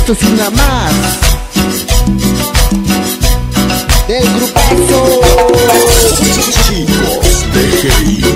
esto es una más del grupazo. Chicos de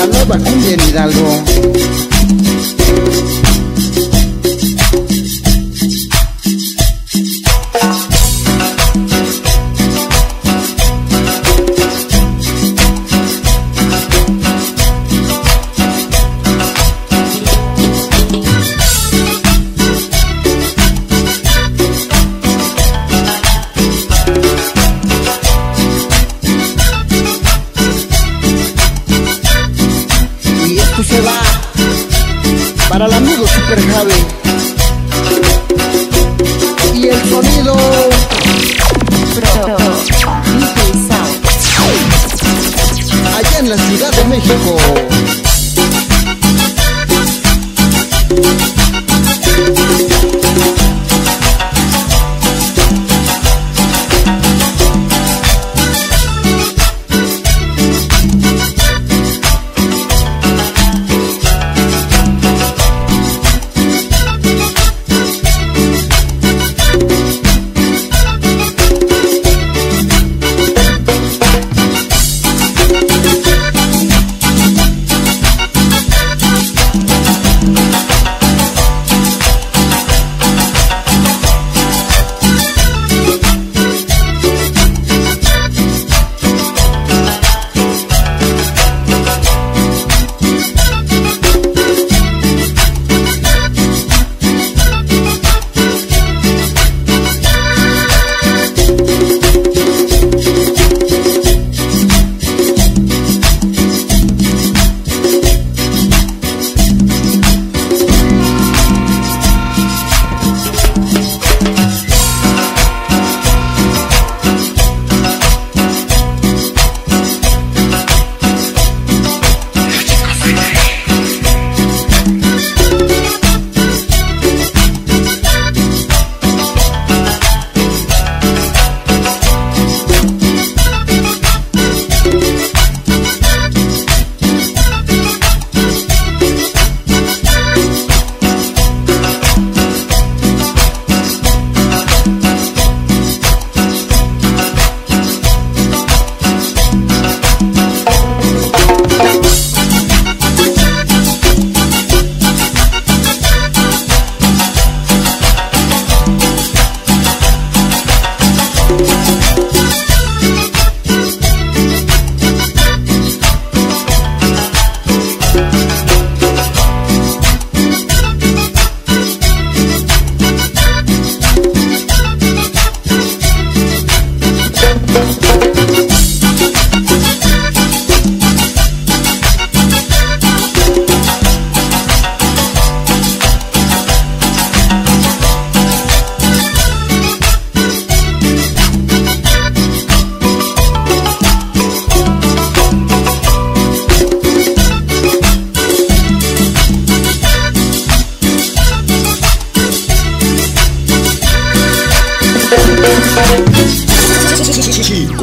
la nueva cumbia en Hidalgo. Para el amigo Super Javi. Y el sonido Pro DJ Sound. allá en la Ciudad de México.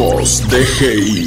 Chicos de GI.